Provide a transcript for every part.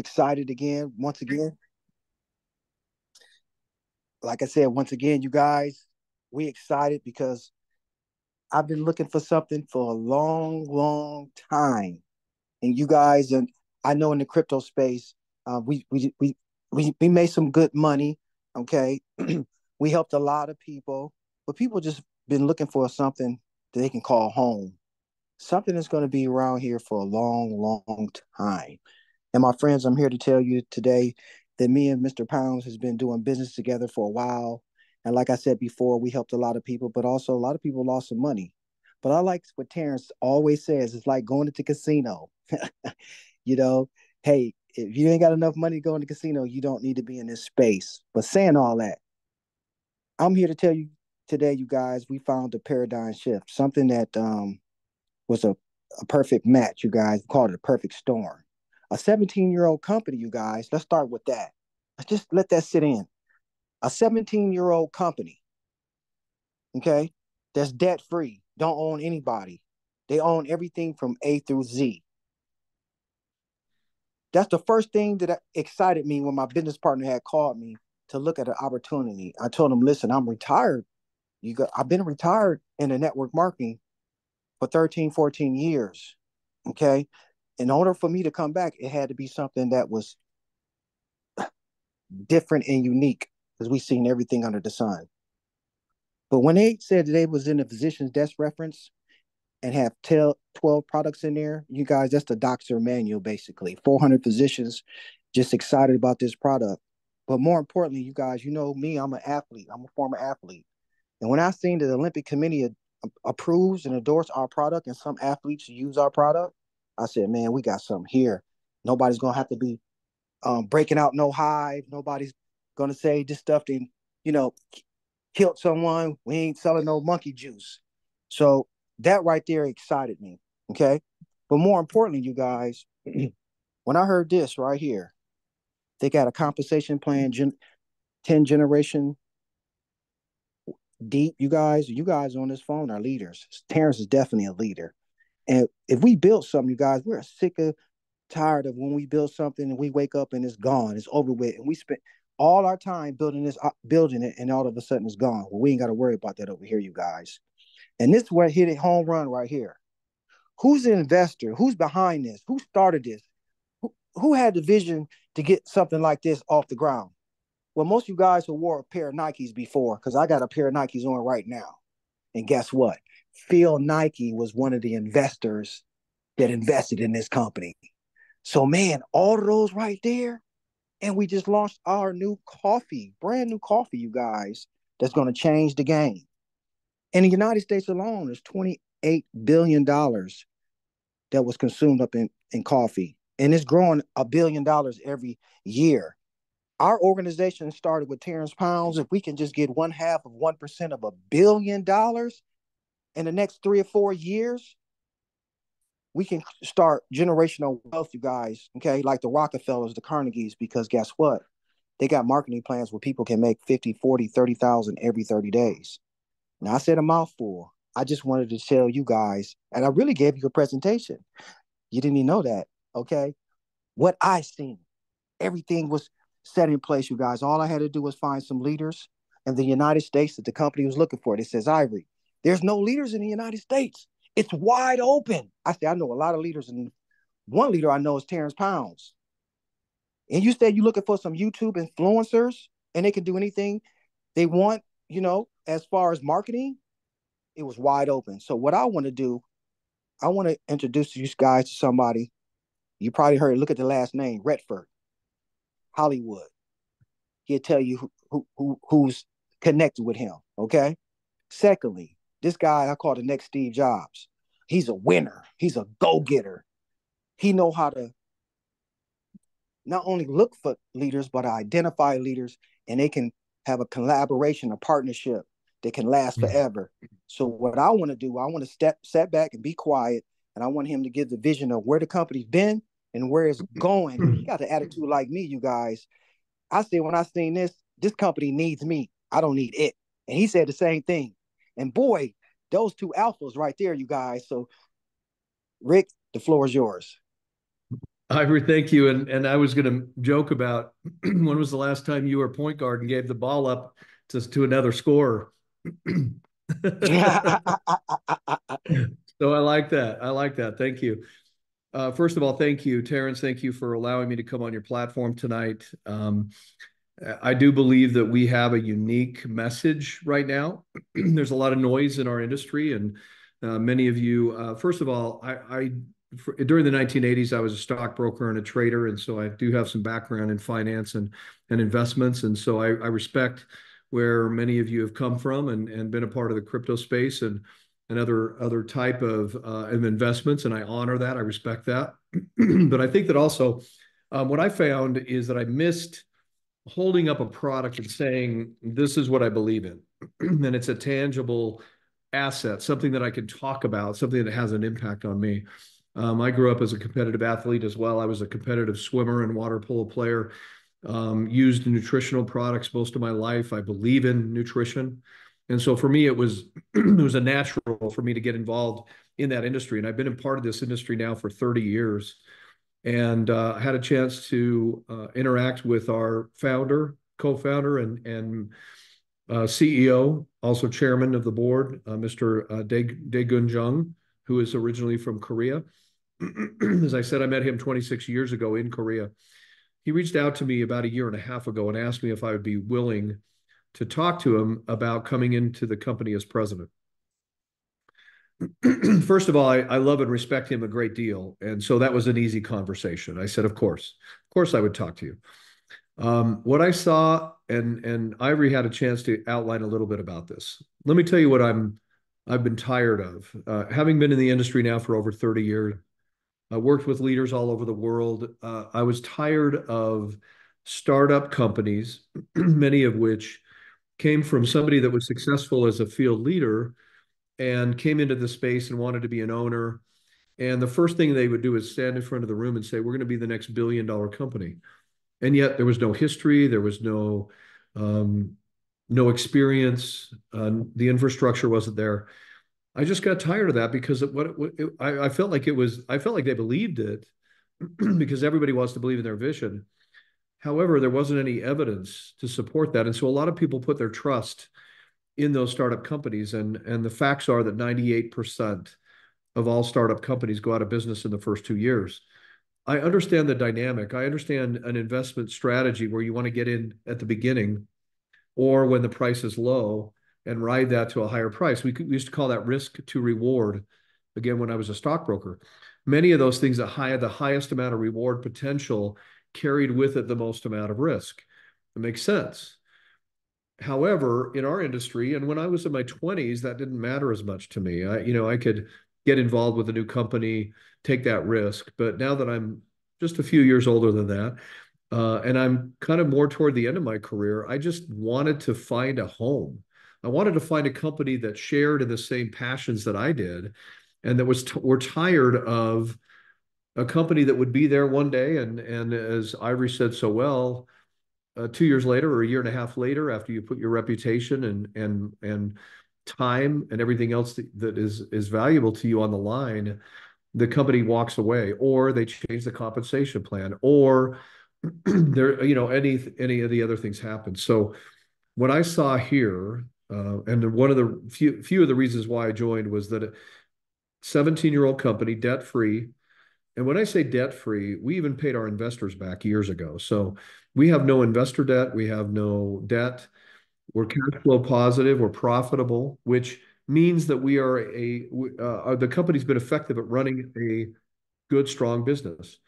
excited again, once again. Like I said, once again, you guys, we excited because I've been looking for something for a long, long time. And you guys, and I know in the crypto space, uh, we, we we we we made some good money. Okay, we helped a lot of people, but people just been looking for something that they can call home, something that's going to be around here for a long, long time. And my friends, I'm here to tell you today that me and Mr. Pounds has been doing business together for a while. And like I said before, we helped a lot of people, but also a lot of people lost some money. But I like what Terrence always says. It's like going to the casino. you know, hey, if you ain't got enough money to go in the casino, you don't need to be in this space. But saying all that, I'm here to tell you today, you guys, we found a paradigm shift, something that um, was a, a perfect match, you guys. We called it a perfect storm. A 17 year old company, you guys, let's start with that. Let's just let that sit in. A 17 year old company, okay, that's debt free, don't own anybody. They own everything from A through Z. That's the first thing that excited me when my business partner had called me to look at an opportunity. I told him, listen, I'm retired. You got I've been retired in the network marketing for 13, 14 years. Okay. In order for me to come back, it had to be something that was different and unique because we've seen everything under the sun. But when they said they was in the physician's desk reference and have 12 products in there, you guys, that's the doctor manual basically. 400 physicians just excited about this product. But more importantly, you guys, you know me, I'm an athlete. I'm a former athlete. And when I seen that the Olympic Committee approves and endorse our product and some athletes use our product, I said, man, we got something here. Nobody's gonna have to be um, breaking out no hive. Nobody's gonna say this stuff didn't, you know, killed someone. We ain't selling no monkey juice. So that right there excited me. Okay. But more importantly, you guys, when I heard this right here, they got a compensation plan, gen- 10 generation deep, you guys, you guys on this phone are leaders. Terrence is definitely a leader. And if we build something, you guys, we're sick of tired of when we build something and we wake up and it's gone, it's over with, and we spent all our time building this, uh, building it, and all of a sudden it's gone. Well, we ain't got to worry about that over here, you guys. And this is where hit a home run right here. Who's the investor? Who's behind this? Who started this? Who, who had the vision to get something like this off the ground? Well, most of you guys who wore a pair of Nikes before, because I got a pair of Nikes on right now. And guess what? Phil Nike was one of the investors that invested in this company. So, man, all of those right there. And we just launched our new coffee, brand new coffee, you guys, that's going to change the game. In the United States alone, there's $28 billion that was consumed up in, in coffee. And it's growing a billion dollars every year our organization started with Terrence Pounds. If we can just get one half of 1% of a billion dollars in the next three or four years, we can start generational wealth, you guys. Okay. Like the Rockefellers, the Carnegies, because guess what? They got marketing plans where people can make 50, 40, 30,000 every 30 days. Now I said a mouthful. I just wanted to tell you guys, and I really gave you a presentation. You didn't even know that. Okay. What I seen, everything was set in place, you guys. All I had to do was find some leaders in the United States that the company was looking for. It says, Ivory, there's no leaders in the United States. It's wide open. I say, I know a lot of leaders, and one leader I know is Terrence Pounds. And you said you're looking for some YouTube influencers and they can do anything they want, you know, as far as marketing. It was wide open. So, what I want to do, I want to introduce you guys to somebody. You probably heard, look at the last name, Redford. Hollywood. He'll tell you who, who, who's connected with him. Okay. Secondly, this guy I call the next Steve Jobs. He's a winner. He's a go-getter. He know how to not only look for leaders, but identify leaders, and they can have a collaboration, a partnership that can last mm. forever. So what I want to do, I want to step step back and be quiet, and I want him to give the vision of where the company's been and where it's mm-hmm. going. He got an attitude like me, you guys. I said when I seen this, this company needs me. I don't need it. And he said the same thing. And boy, those two alphas right there, you guys. So, Rick, the floor is yours. Ivory, thank you. And and I was going to joke about when was the last time you were point guard and gave the ball up to to another scorer. so I like that. I like that. Thank you. Uh, first of all, thank you, Terrence. Thank you for allowing me to come on your platform tonight. Um, I do believe that we have a unique message right now. There's a lot of noise in our industry, and uh, many of you. Uh, first of all, I, I for, during the 1980s, I was a stockbroker and a trader, and so I do have some background in finance and and investments, and so I, I respect where many of you have come from and and been a part of the crypto space and and other other type of uh, of investments, and I honor that. I respect that, but I think that also um, what I found is that I missed holding up a product and saying this is what I believe in, and it's a tangible asset, something that I can talk about, something that has an impact on me. Um, I grew up as a competitive athlete as well. I was a competitive swimmer and water polo player. Um, used nutritional products most of my life. I believe in nutrition. And so for me, it was it was a natural for me to get involved in that industry. And I've been a part of this industry now for 30 years, and uh, had a chance to uh, interact with our founder, co-founder, and and uh, CEO, also chairman of the board, uh, Mr. Uh, Daegeun Jung, who is originally from Korea. As I said, I met him 26 years ago in Korea. He reached out to me about a year and a half ago and asked me if I would be willing to talk to him about coming into the company as president. First of all, I, I, love and respect him a great deal. And so that was an easy conversation. I said, of course, of course I would talk to you. Um, what I saw, and and Ivory had a chance to outline a little bit about this. Let me tell you what I'm I've been tired of. Uh, having been in the industry now for over 30 years, I worked with leaders all over the world. Uh, I was tired of startup companies, many of which came from somebody that was successful as a field leader and came into the space and wanted to be an owner. And the first thing they would do is stand in front of the room and say, We're going to be the next billion dollar company. And yet there was no history, there was no um, no experience, uh, the infrastructure wasn't there. I just got tired of that because what it, it, I, I felt like it was, I felt like they believed it because everybody wants to believe in their vision. However, there wasn't any evidence to support that. And so a lot of people put their trust in those startup companies. And, and the facts are that 98% of all startup companies go out of business in the first two years. I understand the dynamic. I understand an investment strategy where you want to get in at the beginning or when the price is low and ride that to a higher price. We, used to call that risk to reward. Again, when I was a stockbroker, many of those things that had the highest amount of reward potential carried with it the most amount of risk. It makes sense. However, in our industry, and when I was in my 20s, that didn't matter as much to me. I, you know, I could get involved with a new company, take that risk. But now that I'm just a few years older than that, uh, and I'm kind of more toward the end of my career, I just wanted to find a home. I wanted to find a company that shared in the same passions that I did, and that was we're tired of a company that would be there one day, and and as Ivory said so well, uh, two years later or a year and a half later, after you put your reputation and and and time and everything else that, that is is valuable to you on the line, the company walks away, or they change the compensation plan, or there you know any any of the other things happen. So what I saw here, uh, and one of the few few of the reasons why I joined was that a 17 year old company, debt free. And when I say debt free, we even paid our investors back years ago. So we have no investor debt, we have no debt. We're cash flow positive, we're profitable, which means that we are a uh, the company's been effective at running a good, strong business.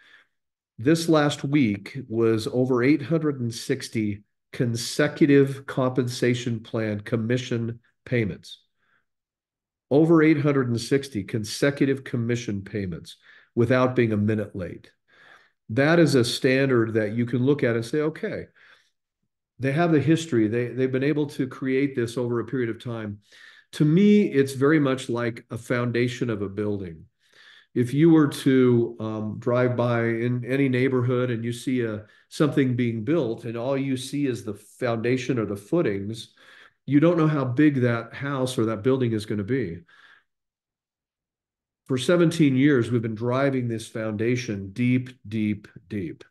This last week was over 860 consecutive compensation plan commission payments. Over 860 consecutive commission payments without being a minute late. That is a standard that you can look at and say, okay, they have the history. They, they've been able to create this over a period of time. To me, it's very much like a foundation of a building if you were to um, drive by in any neighborhood and you see a something being built and all you see is the foundation or the footings, you don't know how big that house or that building is going to be. For 17 years, we've been driving this foundation deep, deep, deep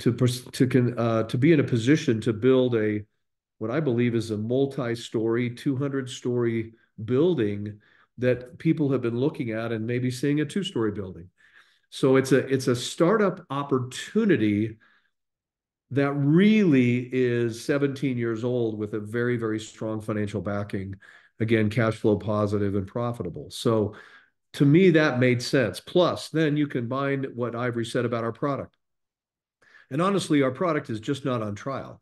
to to uh, to be in a position to build a what I believe is a multi-story, 200-story building that people have been looking at and maybe seeing a two-story building. So it's a it's a startup opportunity that really is 17 years old with a very, very strong financial backing. Again, cash flow positive and profitable. So to me, that made sense. Plus, then you combine what Ivory said about our product. And honestly, our product is just not on trial.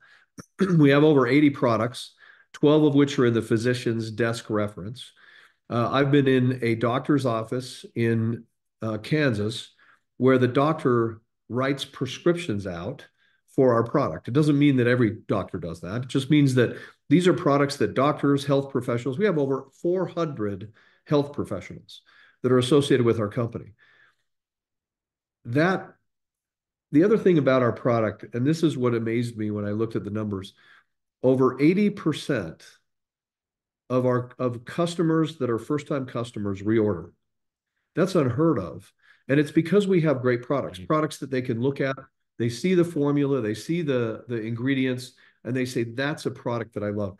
we have over 80 products, 12 of which are in the physician's desk reference. Uh, I've been in a doctor's office in uh, Kansas where the doctor writes prescriptions out for our product. It doesn't mean that every doctor does that. It just means that these are products that doctors, health professionals, we have over 400 health professionals that are associated with our company. That the other thing about our product, and this is what amazed me when I looked at the numbers, over 80% of our of customers that are first-time customers reorder. That's unheard of. And it's because we have great products, products that they can look at, they see the formula, they see the the ingredients, and they say that's a product that I love.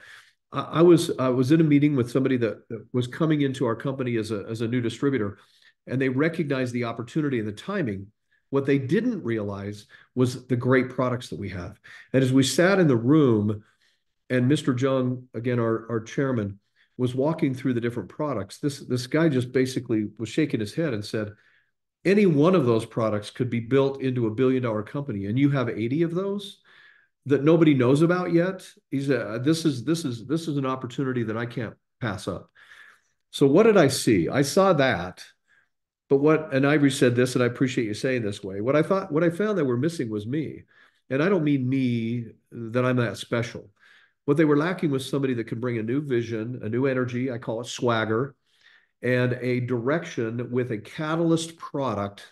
I, was I was in a meeting with somebody that, that was coming into our company as a as a new distributor, and they recognized the opportunity and the timing. What they didn't realize was the great products that we have. And as we sat in the room, and Mr. Jung, again, our, our chairman, was walking through the different products, this this guy just basically was shaking his head and said, any one of those products could be built into a billion dollar company and you have 80 of those that nobody knows about yet he's a, this is this is this is an opportunity that i can't pass up. So what did i see? I saw that but what and ivory said this and i appreciate you saying this way what i thought what i found that we're missing was me and i don't mean me that i'm that special. What they were lacking was somebody that could bring a new vision a new energy i call it swagger and a direction with a catalyst product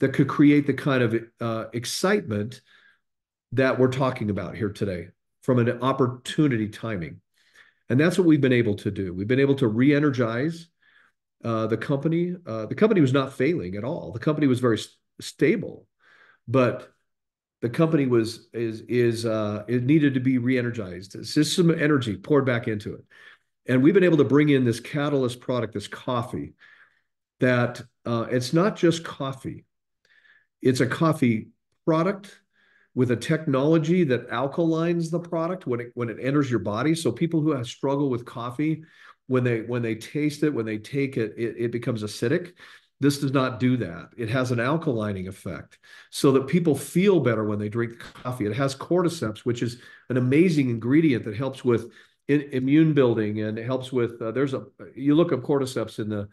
that could create the kind of uh, excitement that we're talking about here today from an opportunity timing. And that's what we've been able to do. We've been able to re-energize uh, the company. Uh, the company was not failing at all. The company was very st stable, but the company was is is uh, it needed to be re-energized. System energy poured back into it. And we've been able to bring in this catalyst product, this coffee, that uh, it's not just coffee. It's a coffee product with a technology that alkalines the product when it when it enters your body. So people who have struggle with coffee, when they when they taste it, when they take it, it, it becomes acidic. This does not do that. It has an alkalining effect so that people feel better when they drink coffee. It has cordyceps, which is an amazing ingredient that helps with in, immune building and it helps with uh, there's a you look up cordyceps in the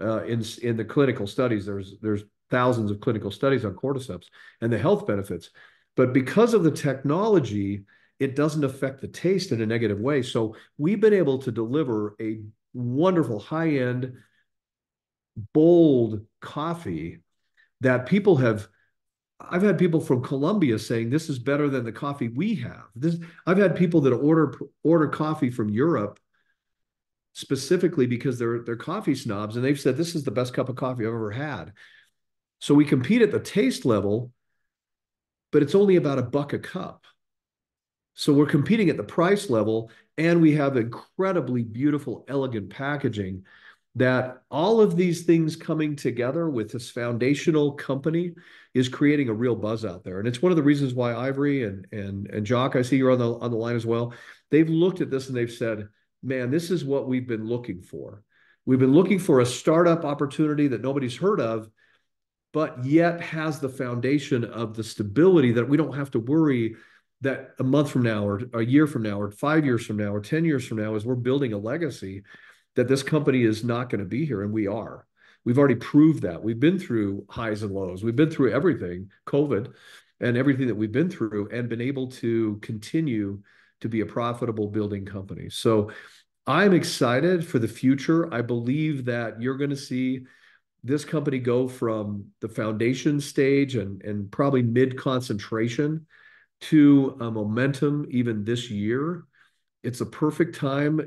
uh, in in the clinical studies there's there's thousands of clinical studies on cordyceps and the health benefits but because of the technology it doesn't affect the taste in a negative way so we've been able to deliver a wonderful high end bold coffee that people have I've had people from Colombia saying this is better than the coffee we have. This I've had people that order order coffee from Europe specifically because they're they're coffee snobs and they've said this is the best cup of coffee I've ever had. So we compete at the taste level, but it's only about a buck a cup. So we're competing at the price level and we have incredibly beautiful elegant packaging that all of these things coming together with this foundational company is creating a real buzz out there. And it's one of the reasons why Ivory and and and Jock, I see you're on the on the line as well. They've looked at this and they've said, "Man, this is what we've been looking for. We've been looking for a startup opportunity that nobody's heard of, but yet has the foundation of the stability that we don't have to worry that a month from now or a year from now or 5 years from now or 10 years from now as we're building a legacy that this company is not going to be here, and we are. We've already proved that. We've been through highs and lows. We've been through everything, COVID, and everything that we've been through, and been able to continue to be a profitable building company. So I'm excited for the future. I believe that you're going to see this company go from the foundation stage and, and probably mid concentration to a momentum even this year it's a perfect time.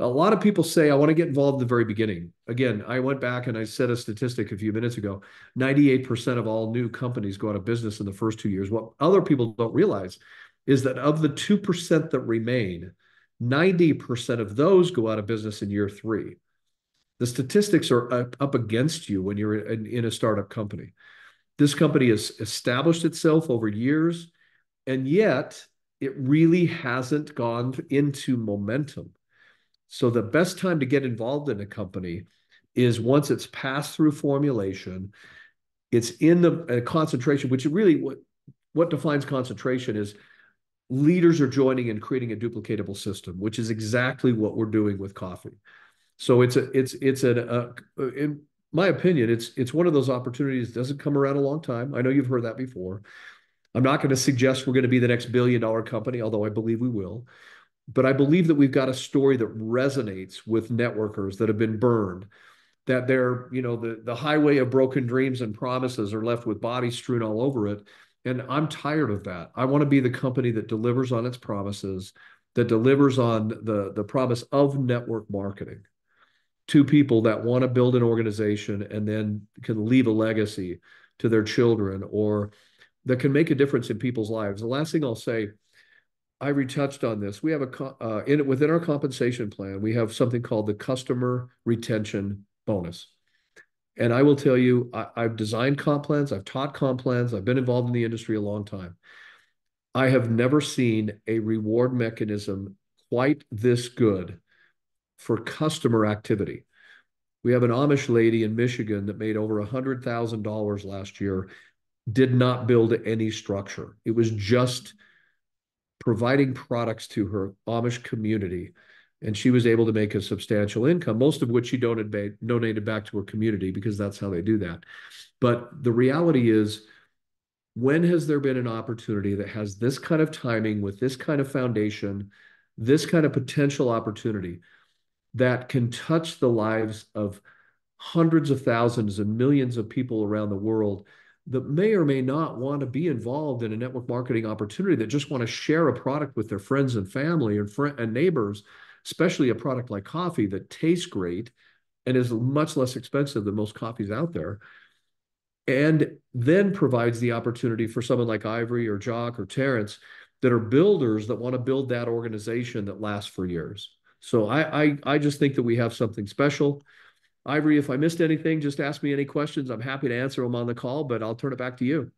A lot of people say, I want to get involved in the very beginning. Again, I went back and I said a statistic a few minutes ago 98% of all new companies go out of business in the first two years. What other people don't realize is that of the 2% that remain, 90% of those go out of business in year three. The statistics are up against you when you're in a startup company. This company has established itself over years, and yet it really hasn't gone into momentum. So the best time to get involved in a company is once it's passed through formulation, it's in the concentration, which really what defines concentration is leaders are joining and creating a duplicatable system, which is exactly what we're doing with coffee. So it's a it's it's an uh, in my opinion, it's it's one of those opportunities that doesn't come around a long time. I know you've heard that before. I'm not going to suggest we're going to be the next billion-dollar company, although I believe we will. But I believe that we've got a story that resonates with networkers that have been burned, that they're, you know, the the highway of broken dreams and promises are left with bodies strewn all over it. And I'm tired of that. I want to be the company that delivers on its promises, that delivers on the, the promise of network marketing to people that want to build an organization and then can leave a legacy to their children or that can make a difference in people's lives. The last thing I'll say, I retouched on this. We have a uh, in it within our compensation plan, we have something called the customer retention bonus. And I will tell you, I've designed comp plans, I've taught comp plans, I've been involved in the industry a long time. I have never seen a reward mechanism quite this good for customer activity. We have an Amish lady in Michigan that made over $100,000 last year, did not build any structure. It was just providing products to her Amish community, and she was able to make a substantial income, most of which she donated back to her community because that's how they do that. But the reality is, when has there been an opportunity that has this kind of timing with this kind of foundation, this kind of potential opportunity that can touch the lives of hundreds of thousands and millions of people around the world that may or may not want to be involved in a network marketing opportunity that just want to share a product with their friends and family and, fr- and neighbors, especially a product like coffee that tastes great and is much less expensive than most coffees out there. And then provides the opportunity for someone like Ivory or Jock or Terrence that are builders that want to build that organization that lasts for years. So I, I, I just think that we have something special. Ivory, if I missed anything, just ask me any questions. I'm happy to answer them on the call, but I'll turn it back to you.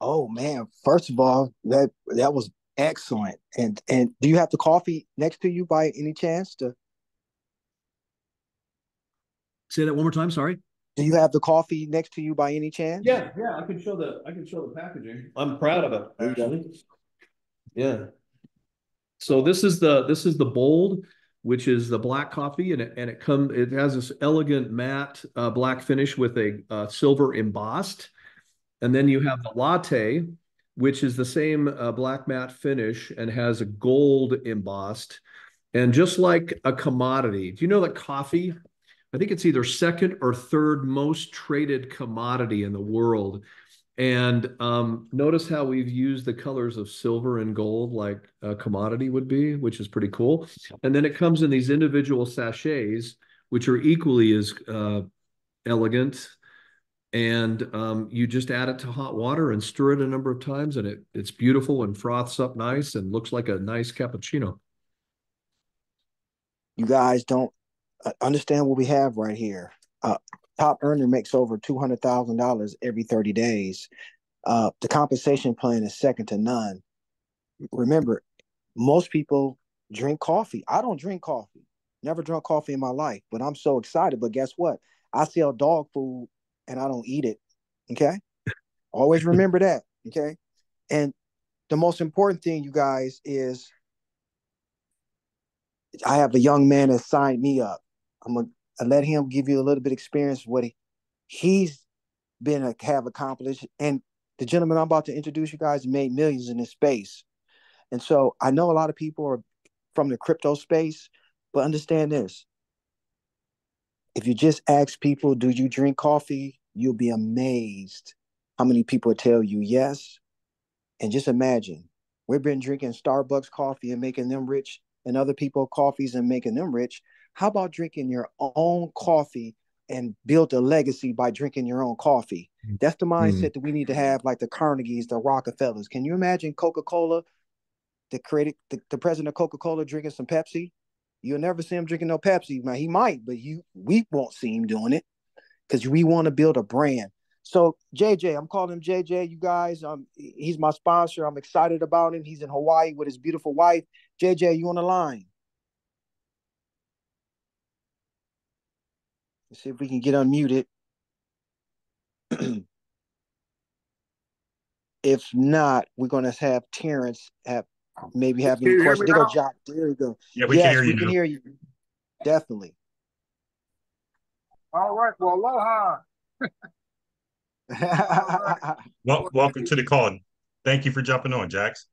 Oh man, first of all, that that was excellent. And and do you have the coffee next to you by any chance to say that one more time? Sorry. Do you have the coffee next to you by any chance? Yeah, yeah, I can show the I can show the packaging. I'm proud of it actually. Yeah. So this is the this is the bold which is the black coffee, and it and it come it has this elegant matte uh, black finish with a uh, silver embossed, and then you have the latte, which is the same uh, black matte finish and has a gold embossed, and just like a commodity. Do you know that coffee? I think it's either second or third most traded commodity in the world and um, notice how we've used the colors of silver and gold like a commodity would be, which is pretty cool. And then it comes in these individual sachets, which are equally as uh, elegant. And um, you just add it to hot water and stir it a number of times, and it it's beautiful and froths up nice and looks like a nice cappuccino. You guys don't uh, understand what we have right here. Uh, top earner makes over $200,000 every 30 days. Uh, the compensation plan is second to none. Remember, most people drink coffee. I don't drink coffee. Never drunk coffee in my life, but I'm so excited. But guess what? I sell dog food and I don't eat it. Okay. Always remember that. Okay. And the most important thing, you guys, is I have a young man that signed me up. I'm a and let him give you a little bit of experience what he, he's been a, have accomplished. And the gentleman I'm about to introduce you guys made millions in this space. And so I know a lot of people are from the crypto space, but understand this. If you just ask people, do you drink coffee? You'll be amazed how many people tell you yes. And just imagine We've been drinking Starbucks coffee and making them rich, and other people coffees and making them rich. How about drinking your own coffee and build a legacy by drinking your own coffee? That's the mindset mm. that we need to have, like the Carnegies, the Rockefellers. Can you imagine Coca Cola, the created the, the president of Coca Cola drinking some Pepsi? You'll never see him drinking no Pepsi. Man, he might, but you we won't see him doing it because we want to build a brand. So JJ, I'm calling him JJ. You guys, um, he's my sponsor. I'm excited about him. He's in Hawaii with his beautiful wife. JJ, you on the line? Let's see if we can get unmuted. if not, we're gonna have Terrence have maybe have any questions. There go Jock. There you go. Yeah, we yes, can hear we you. can hear you. Definitely. All right. Well, aloha. well, welcome to the call. Thank you for jumping on, Jax.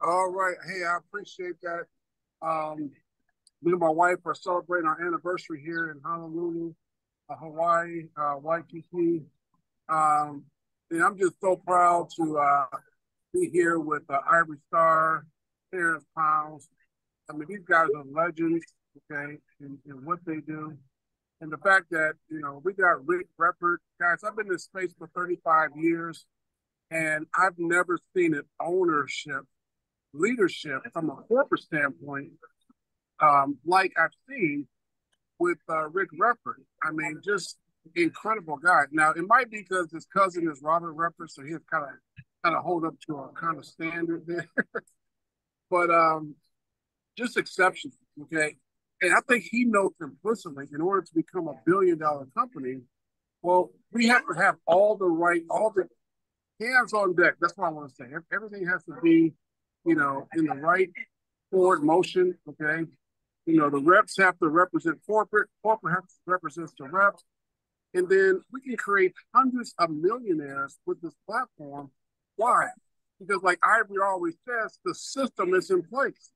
All right. Hey, I appreciate that. Um, me and my wife are celebrating our anniversary here in Honolulu, uh, Hawaii, uh, Waikiki. Um, and I'm just so proud to uh, be here with uh, Ivory Star, Terrence Pounds. I mean, these guys are legends, okay, in, in what they do and the fact that you know we got Rick Redford, guys. I've been in this space for 35 years, and I've never seen an ownership, leadership from a corporate standpoint um, like I've seen with uh, Rick Redford. I mean, just incredible guy. Now it might be because his cousin is Robert Redford, so he's kind of kind of hold up to a kind of standard there. but um, just exceptional. Okay, and I think he knows implicitly in order to become a billion dollar company, well, we have to have all the right, all the hands on deck. That's what I want to say. Everything has to be, you know, in the right forward motion. Okay. You know, the reps have to represent corporate, corporate has to represent the reps. And then we can create hundreds of millionaires with this platform. Why? Because, like Ivory always says, the system is in place.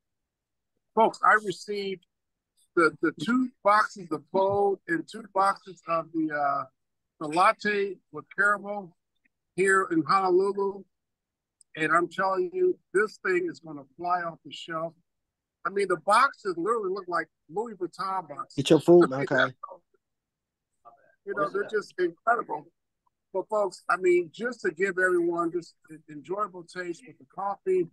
Folks, I received the the two boxes of bold and two boxes of the uh, the latte with caramel here in Honolulu. And I'm telling you, this thing is going to fly off the shelf. I mean, the boxes literally look like Louis Vuitton boxes. Get your food, okay. You know, they're just incredible. But folks, I mean, just to give everyone just an enjoyable taste with the coffee,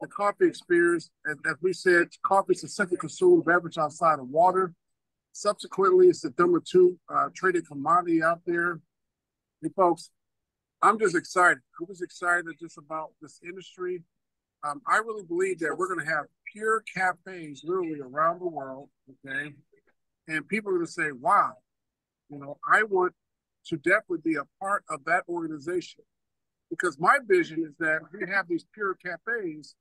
the coffee experience, as, as we said, coffee is the second consumed beverage outside of water. Subsequently, it's the number two uh, traded commodity out there. And folks, I'm just excited. I'm just excited just about this industry. Um, I really believe that we're going to have pure cafes literally around the world. Okay. And people are going to say, wow, you know, I want to definitely be a part of that organization because my vision is that we have these pure cafes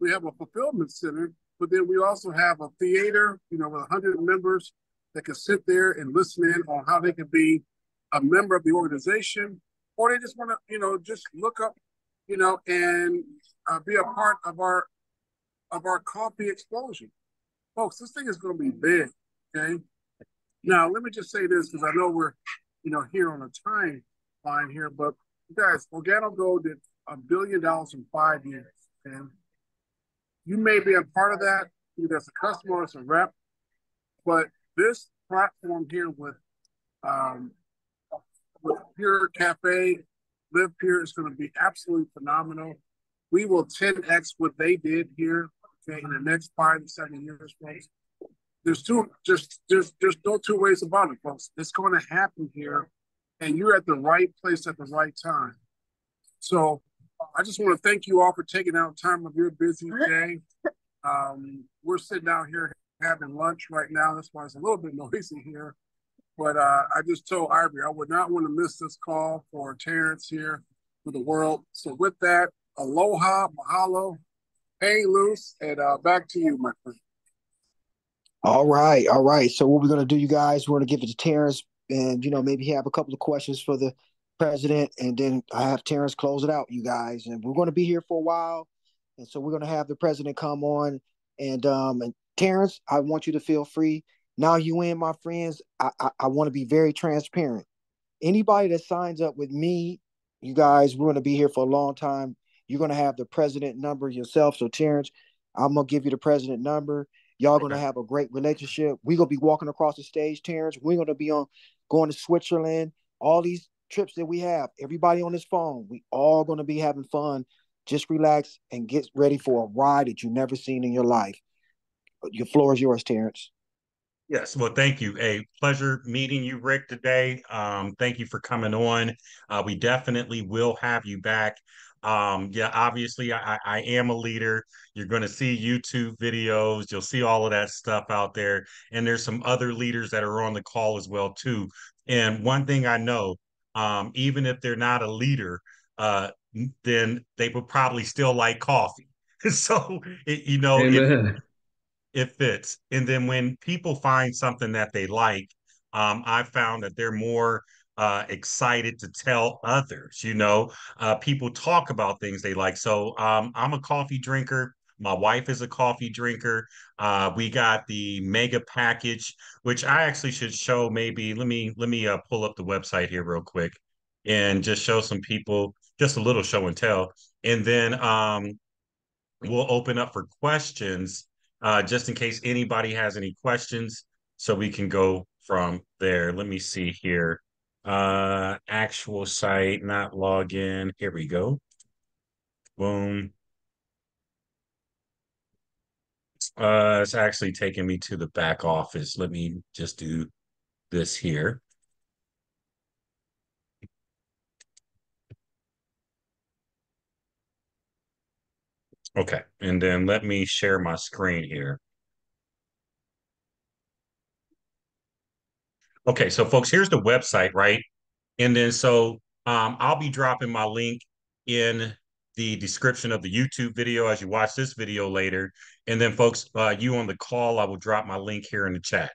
we have a fulfillment center, but then we also have a theater, you know, with 100 members that can sit there and listen in on how they can be a member of the organization, or they just want to, you know, just look up, you know, and uh, be a part of our of our coffee explosion. Folks, this thing is going to be big. Okay. Now, let me just say this because I know we're, you know, here on a time line here, but guys, Organo Gold did a billion dollars in five years. Okay you may be a part of that either as a customer or as a rep, but this platform here with um, with Pure Cafe, Live Pure is going to be absolutely phenomenal. We will 10x what they did here in the next five to seven years, folks. There's two, just there's there's no two ways about it, folks. It's going to happen here, and you're at the right place at the right time. So I just want to thank you all for taking out time of your busy day. Um, we're sitting out here having lunch right now. That's why it's a little bit noisy here. But uh, I just told Ivory I would not want to miss this call for Terrence here for the world. So with that, aloha, mahalo, hang loose, and uh, back to you, my friend. All right, all right. So what we're gonna do, you guys, we're gonna give it to Terrence, and you know maybe have a couple of questions for the president, and then I have Terrence close it out, you guys. And we're to be here for a while, and so we're to have the president come on. And um, and Terrence, I want you to feel free. Now you in, my friends. I I, I want to be very transparent. Anybody that signs up with me, you guys, we're to be here for a long time. You're gonna have the president number yourself. So Terrence, I'm gonna give you the president number. Y'all gonna have a great relationship. We're gonna be walking across the stage, Terrence. We're gonna be on going to Switzerland. All these trips that we have, everybody on this phone, we all gonna be having fun. Just relax and get ready for a ride that you've never seen in your life. Your floor is yours, Terrence. Yes, well, thank you. A pleasure meeting you, Rick, today. Um, thank you for coming on. Uh, we definitely will have you back. Um, yeah, obviously, I, I am a leader. You're going to see YouTube videos. You'll see all of that stuff out there. And there's some other leaders that are on the call as well, too. And one thing I know, um, even if they're not a leader, uh, then they would probably still like coffee. so, it, you know, Amen it fits. And then when people find something that they like, um, I found that they're more uh, excited to tell others. You know, uh, people talk about things they like. So um, I'm a coffee drinker. My wife is a coffee drinker. Uh, we got the mega package, which I actually should show. Maybe let me let me uh, pull up the website here real quick and just show some people just a little show and tell, and then um, we'll open up for questions uh, just in case anybody has any questions, so we can go from there. Let me see here. Uh, actual site, not login. Here we go. Boom. Uh, it's actually taking me to the back office. Let me just do this here. Okay, and then let me share my screen here. Okay, so folks, here's the website, right? And then so um, I'll be dropping my link in the description of the YouTube video as you watch this video later. And then folks, uh, you on the call, I will drop my link here in the chat.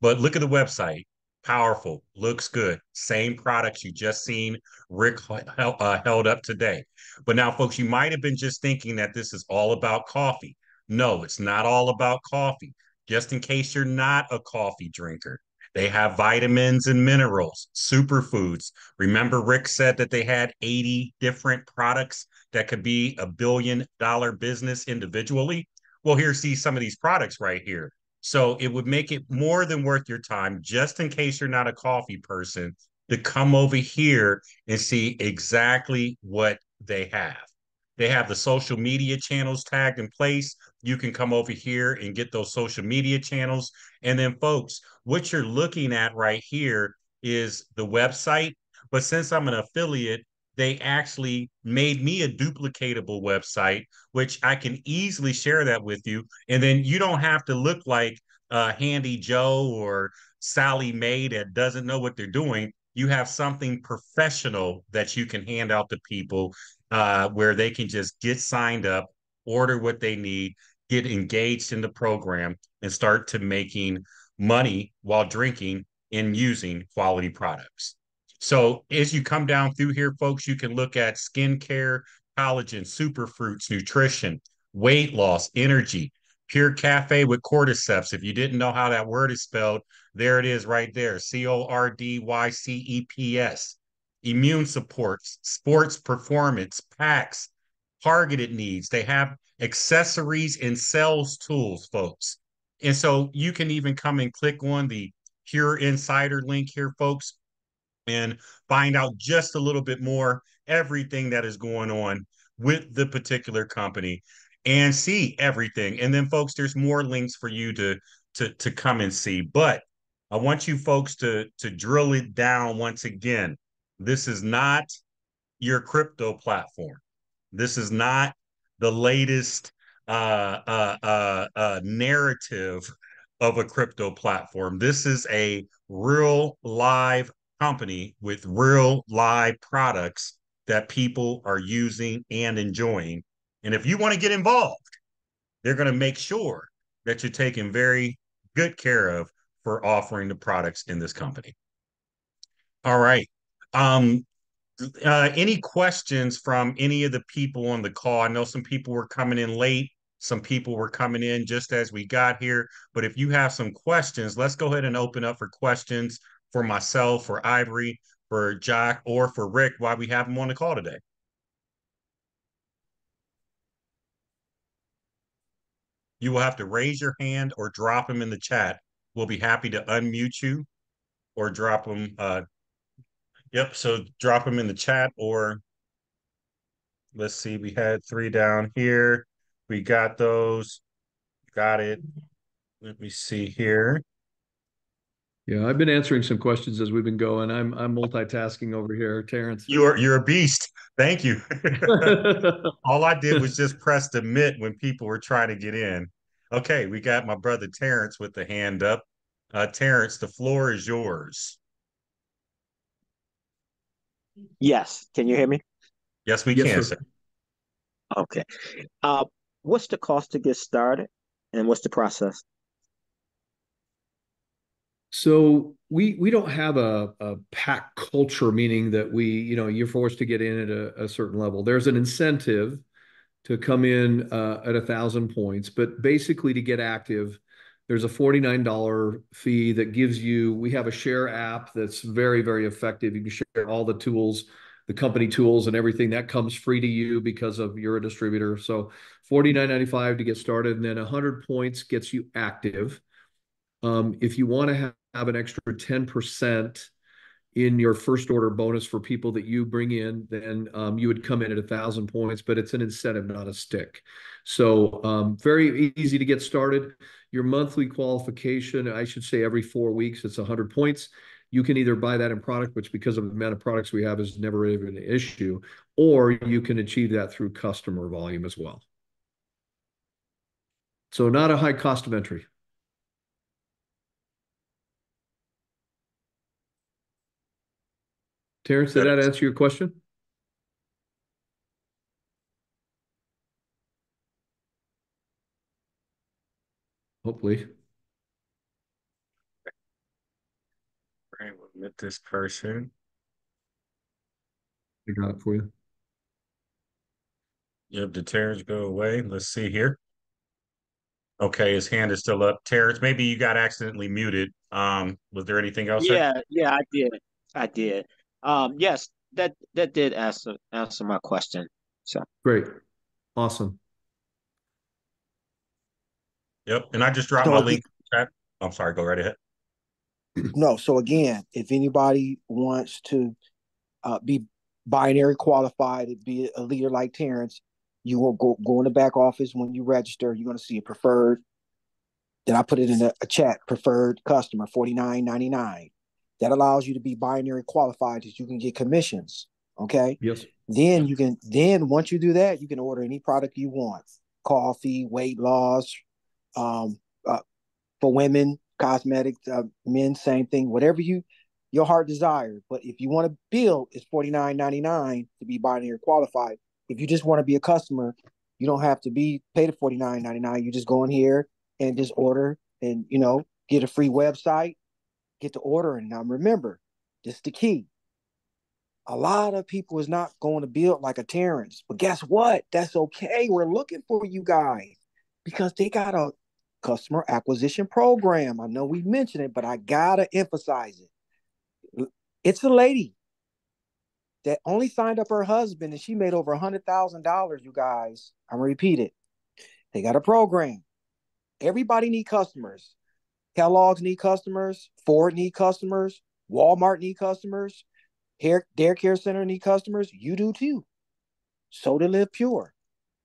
But look at the website powerful, looks good. Same products you just seen Rick uh, held up today. But now, folks, you might have been just thinking that this is all about coffee. No, it's not all about coffee. Just in case you're not a coffee drinker, they have vitamins and minerals, superfoods. Remember, Rick said that they had 80 different products that could be a billion dollar business individually. Well, here, see some of these products right here. So it would make it more than worth your time, just in case you're not a coffee person, to come over here and see exactly what they have. They have the social media channels tagged in place. You can come over here and get those social media channels. And then, folks, what you're looking at right here is the website. But since I'm an affiliate, they actually made me a duplicatable website, which I can easily share that with you. And then you don't have to look like uh, Handy Joe or Sally Mae that doesn't know what they're doing. You have something professional that you can hand out to people uh, where they can just get signed up, order what they need, get engaged in the program, and start to making money while drinking and using quality products. So as you come down through here, folks, you can look at skincare, collagen, superfruits, nutrition, weight loss, energy, pure cafe with cordyceps. If you didn't know how that word is spelled, there it is right there. C O R D Y C E P S. Immune supports, sports performance, packs, targeted needs. They have accessories and sales tools, folks. And so you can even come and click on the Pure Insider link here, folks and find out just a little bit more everything that is going on with the particular company and see everything. And then folks, there's more links for you to to to come and see. But I want you folks to to drill it down once again. This is not your crypto platform. This is not the latest uh, uh, uh, uh narrative of a crypto platform. This is a real live company with real live products that people are using and enjoying. And if you want to get involved, they're going to make sure that you're taken very good care of for offering the products in this company. All right. Um, uh, any questions from any of the people on the call? I know some people were coming in late. Some people were coming in just as we got here. But if you have some questions, let's go ahead and open up for questions for myself, for Ivory, for Jack, or for Rick while we have them on the call today. You will have to raise your hand or drop them in the chat. We'll be happy to unmute you or drop them, uh, yep. So drop them in the chat or let's see. We had three down here. We got those. Got it. Let me see here. Yeah, I've been answering some questions as we've been going. I'm I'm multitasking over here, Terrence. You're you're a beast. Thank you. All I did was just press admit when people were trying to get in. Okay, we got my brother Terrence with the hand up. Uh, Terrence, the floor is yours. Yes. Can you hear me? Yes, we Yes, can. sir. Sir. Okay. Uh, what's the cost to get started and what's the process? So we we don't have a, a pack culture, meaning that we, you know, you're forced to get in at a, a certain level. There's an incentive to come in uh, at a thousand points, but basically to get active, there's a $49 fee that gives you, we have a share app that's very, very effective. You can share all the tools, the company tools and everything that comes free to you because of you're a distributor. So $49.95 to get started, and then 100 points gets you active. Um, if you want to have, have an extra 10% in your first order bonus for people that you bring in, then um, you would come in at a thousand points, but it's an incentive, not a stick. So um, very easy to get started. Your monthly qualification, I should say every four weeks, it's a 100 points. You can either buy that in product, which because of the amount of products we have is never even an issue, or you can achieve that through customer volume as well. So not a high cost of entry. Terrence, did that answer your question? Hopefully. Right, we'll admit this person. I got it for you. Yep, did Terrence go away? Let's see here. Okay, his hand is still up. Terrence, maybe you got accidentally muted. Um, was there anything else? sir? Yeah, yeah, I did. I did. Um, yes, that that did answer answer my question. So Great. Awesome. Yep, and I just dropped So my again- link. Chat. I'm sorry, go right ahead. No, so again, if anybody wants to uh, be binary qualified to be a leader like Terrence, you will go go in the back office when you register. You're going to see a preferred. Then I put it in a, a chat. Preferred customer forty nine ninety nine. That allows you to be binary qualified that you can get commissions. Okay. Yes. Then you can then once you do that, you can order any product you want. Coffee, weight loss, um, uh, for women, cosmetics, uh, men, same thing. Whatever you your heart desires. But if you want to build, it's forty nine ninety nine to be binary qualified. If you just want to be a customer, you don't have to be pay the forty nine ninety nine. You just go in here and just order, and you know get a free website, get the order, and now remember, this is the key a lot of people is not going to build like a Terrence. But guess what? That's okay. We're looking for you guys because they got a customer acquisition program. I know we mentioned it, but I gotta emphasize it. It's a lady that only signed up her husband and she made over a hundred thousand dollars, you guys. I'm gonna repeat it. They got a program. Everybody need customers. Kellogg's need customers, Ford need customers, Walmart need customers, Hair Dare Care Center need customers. You do too. So to live pure.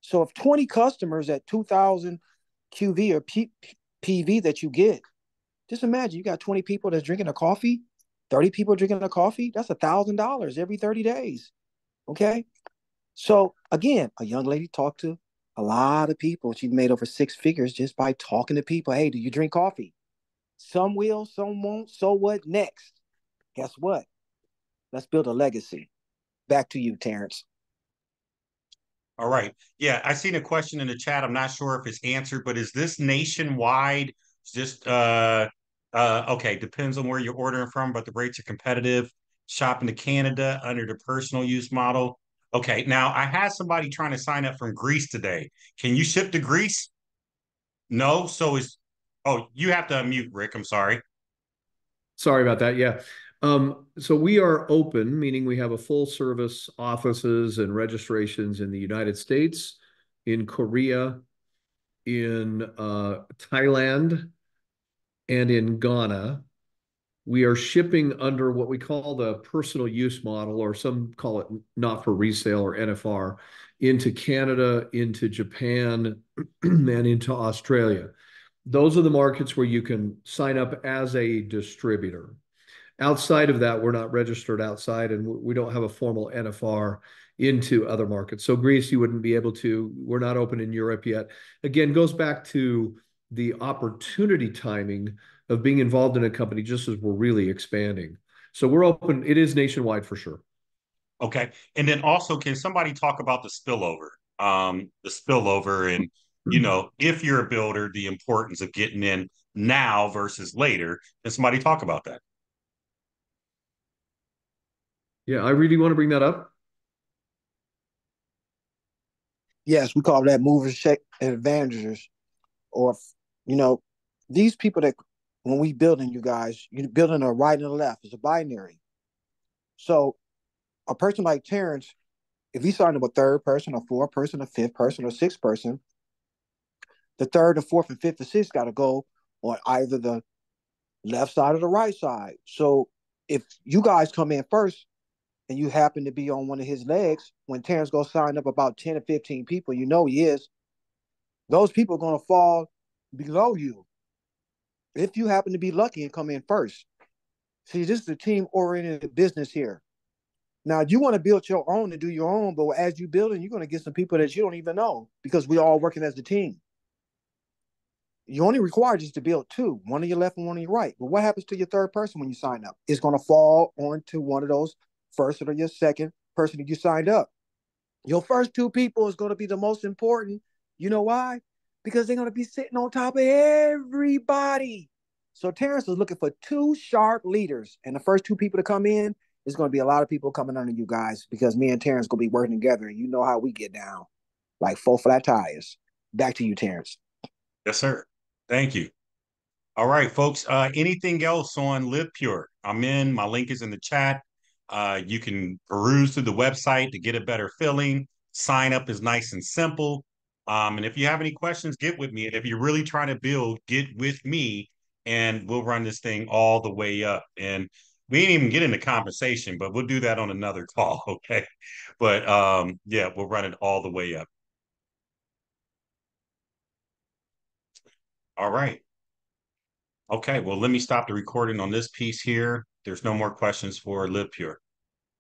So if 20 customers at 2000 QV or P- PV that you get, just imagine you got 20 people that's drinking a coffee, 30 people drinking a coffee. That's a thousand dollars every 30 days. Okay. So again, a young lady talked to a lot of people. She made over six figures just by talking to people. Hey, do you drink coffee? Some will, some won't. So what next? Guess what? Let's build a legacy. Back to you, Terrence. All right. Yeah, I seen a question in the chat. I'm not sure if it's answered, but is this nationwide? Just uh uh okay, depends on where you're ordering from, but the rates are competitive. Shopping to Canada under the personal use model. Okay, now I had somebody trying to sign up from Greece today. Can you ship to Greece? No, so it's oh, you have to unmute, Rick. I'm sorry. Sorry about that. Yeah. Um, so we are open, meaning we have a full service offices and registrations in the United States, in Korea, in uh, Thailand and in Ghana. We are shipping under what we call the personal use model, or some call it not for resale or NFR, into Canada, into Japan, and into Australia. Those are the markets where you can sign up as a distributor. Outside of that, we're not registered outside, and we don't have a formal NFR into other markets. So Greece, you wouldn't be able to. We're not open in Europe yet. Again, goes back to the opportunity timing of being involved in a company just as we're really expanding. So we're open. It is nationwide for sure. Okay. And then also, can somebody talk about the spillover? Um, the spillover and you know, if you're a builder, the importance of getting in now versus later. Can somebody talk about that? Yeah, I really want to bring that up. Yes, we call that movers check advantages, or you know, these people that when we building you guys, you're building a right and a left. It's a binary. So a person like Terrence, if he signed up a third person, a fourth person, a fifth person, or sixth person, the third, the fourth, and fifth, and sixth got to go on either the left side or the right side. So if you guys come in first and you happen to be on one of his legs, when Terrence goes sign up about 10 or 15 people, you know he is, those people are going to fall below you. If you happen to be lucky and come in first. See, this is a team oriented business here. Now, you want to build your own and do your own, but as you build, building, you're going to get some people that you don't even know because we're all working as a team. You only require just to build two, one on your left and one on your right. But what happens to your third person when you sign up? It's going to fall onto one of those first or your second person that you signed up. Your first two people is going to be the most important. You know why? Because they're going to be sitting on top of everybody. So Terrence is looking for two sharp leaders, and the first two people to come in there's going to be a lot of people coming under you guys because me and Terrence going to be working together. And you know how we get down, like full flat tires. Back to you, Terrence. Yes, sir. Thank you. All right, folks. Uh, anything else on Live Pure? I'm in. My link is in the chat. Uh, you can peruse through the website to get a better feeling. Sign up is nice and simple. Um, and if you have any questions, get with me. And if you're really trying to build, get with me and we'll run this thing all the way up. And we didn't even get into compensation, but we'll do that on another call, okay? But um, yeah, we'll run it all the way up. All right. Okay, well, let me stop the recording on this piece here. There's no more questions for Live Pure.